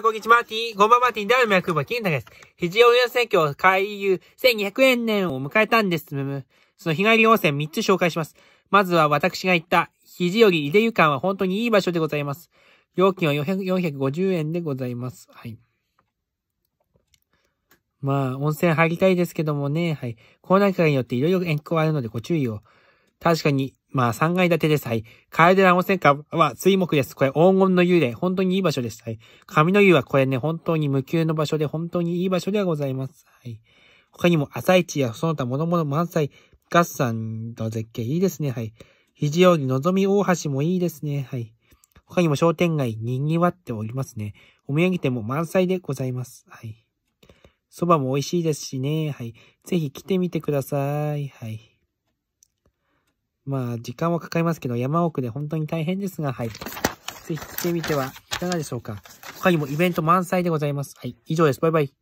こんにちは、マーティー、ゴンバマーティン、ダルメヤクーバ、キンタです。肘折温泉郷開遊1200円年を迎えたんです。その日帰り温泉3つ紹介します。まずは私が行った肘折井出湯館は本当にいい場所でございます。料金は450円でございます。はい。まあ、温泉入りたいですけどもね、はい。コロナ禍によっていろいろ延期があるのでご注意を。確かに、まあ、3階建てです。はい。カエデラ温泉館は水木です。これ黄金の湯で、本当にいい場所です。はい。神の湯はこれね、本当に無休の場所で、本当にいい場所ではございます。はい。他にも朝市やその他諸々満載、合算の絶景いいですね。はい。肘折のぞみ大橋もいいですね。はい。他にも商店街にぎわっておりますね。お土産店も満載でございます。はい。蕎麦も美味しいですしね。はい。ぜひ来てみてください。はい。まあ、時間はかかりますけど、山奥で本当に大変ですが、はい。ぜひ来てみてはいかがでしょうか。他にもイベント満載でございます。はい。以上です。バイバイ。